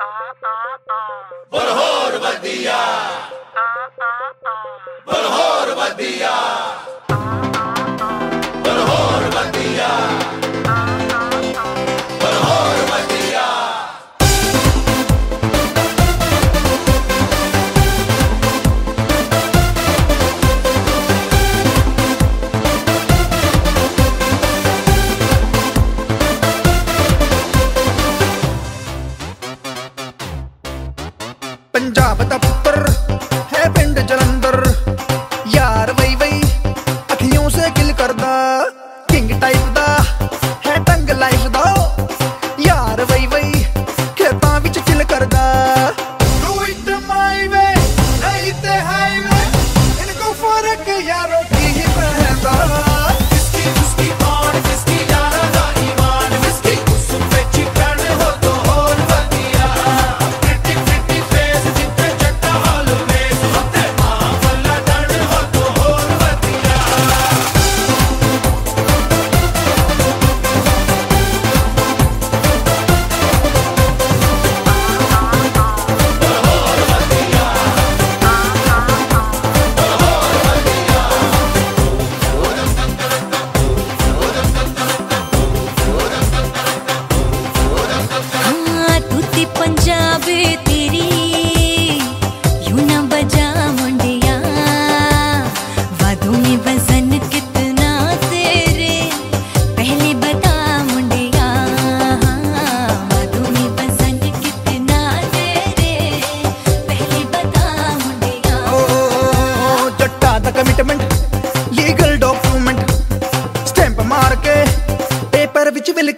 Ah, ah, ah. Punjab ਦਾ ਪੁੱਤਰ, ਹੈ ਪਿੰਡ ਜਲੰਧਰ। ਯਾਰ ਵਈ ਵਈ ਅੱਖੀਆਂ ਸੇ ਕਿਲ ਕਰਦਾ, ਕਿੰਗ ਟਾਈਪ ਦਾ, ਹੈ ਟੰਗ ਲਾਈਫ ਦਾ। ਯਾਰ ਵਈ ਵਈ, ਖੇਤਾਂ ਵਿੱਚ ਚਿਲ ਕਰਦਾ। ਡੂ ਇਟ ਮਾਈ ਵੇ, ਨਹੀਂ ਤੇ ਹਾਈਵੇ ਇਨਕੋ ਫ਼ਰਕ ਯਾਰੋ।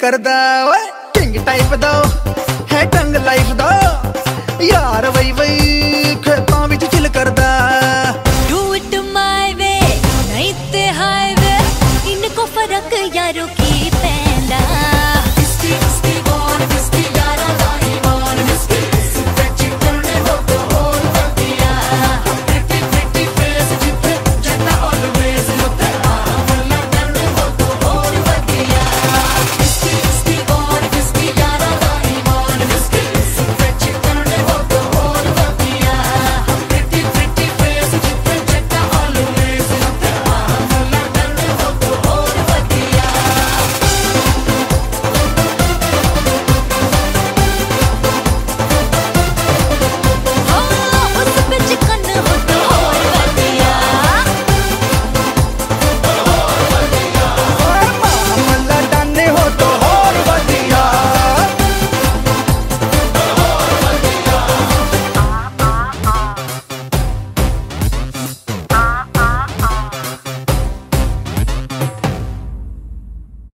ਕਰਦਾ ਓਏ ਕਿੰਗ ਟਾਈਪ ਦਾ। ਹੈ ਟੰਗ ਲਾਈਫ ਦਾ। ਯਾਰ ਵਈ ਵਈ ਖੇਤਾਂ ਵਿੱਚ ਚਿਲ ਕਰਦਾ। Do it my way, ਨਹੀਂ ਤੇ highway ਇਨਕੋ ਫ਼ਰਕ ਯਾਰੋ ਕੀ ਪੈਂਦਾ।